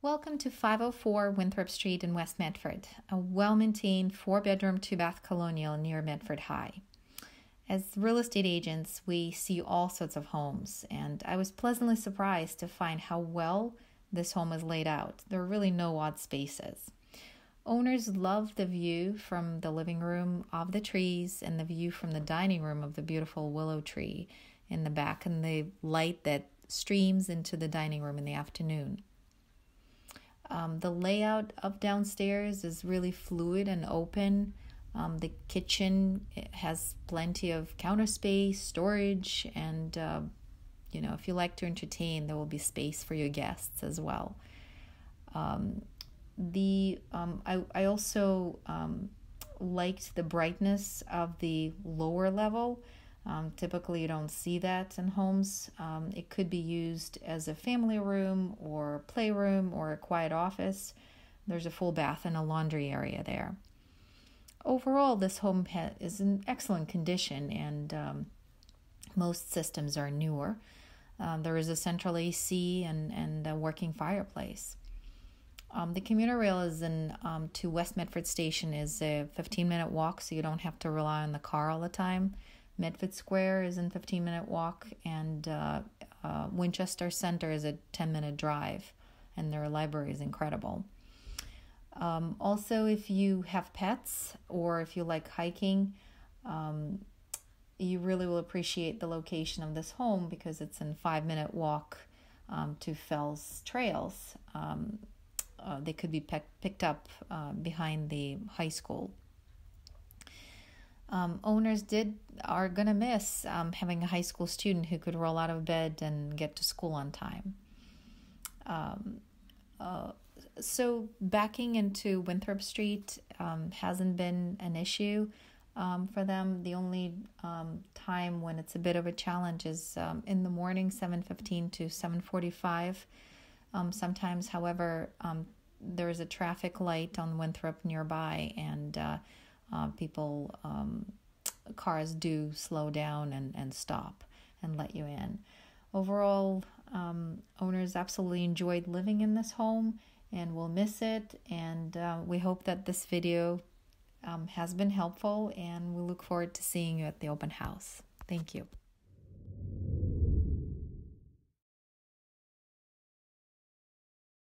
Welcome to 504 Winthrop Street in West Medford, a well maintained four bedroom, two bath colonial near Medford High. As real estate agents, we see all sorts of homes, and I was pleasantly surprised to find how well this home is laid out. There are really no odd spaces. Owners love the view from the living room of the trees and the view from the dining room of the beautiful willow tree in the back and the light that streams into the dining room in the afternoon. Um, the layout of downstairs is really fluid and open. Um, the kitchen has plenty of counter space, storage, and uh, you know, if you like to entertain, there will be space for your guests as well. Um, the um, I I also um, liked the brightness of the lower level. Um, typically, you don't see that in homes. Um, it could be used as a family room or playroom or a quiet office. There's a full bath and a laundry area there. Overall, this home is in excellent condition, and um, most systems are newer. Um, there is a central AC and, and a working fireplace. Um, the commuter rail is in um, to West Medford Station is a 15 minute walk, so you don't have to rely on the car all the time. Medford Square is in 15 minute walk, and uh, uh, Winchester Center is a 10 minute drive, and their library is incredible. Um, also, if you have pets or if you like hiking, um, you really will appreciate the location of this home because it's in five minute walk um, to Fells Trails. Um, uh, they could be pe- picked up uh, behind the high school um, owners did are gonna miss um, having a high school student who could roll out of bed and get to school on time. Um, uh, so backing into Winthrop Street um, hasn't been an issue um, for them. The only um, time when it's a bit of a challenge is in the morning, seven fifteen to seven forty five. sometimes, however, there is a traffic light on Winthrop nearby, and uh, uh, people um, cars do slow down and, and stop and let you in. Overall, um, owners absolutely enjoyed living in this home and will miss it. And uh, we hope that this video um, has been helpful, and we look forward to seeing you at the open house. Thank you.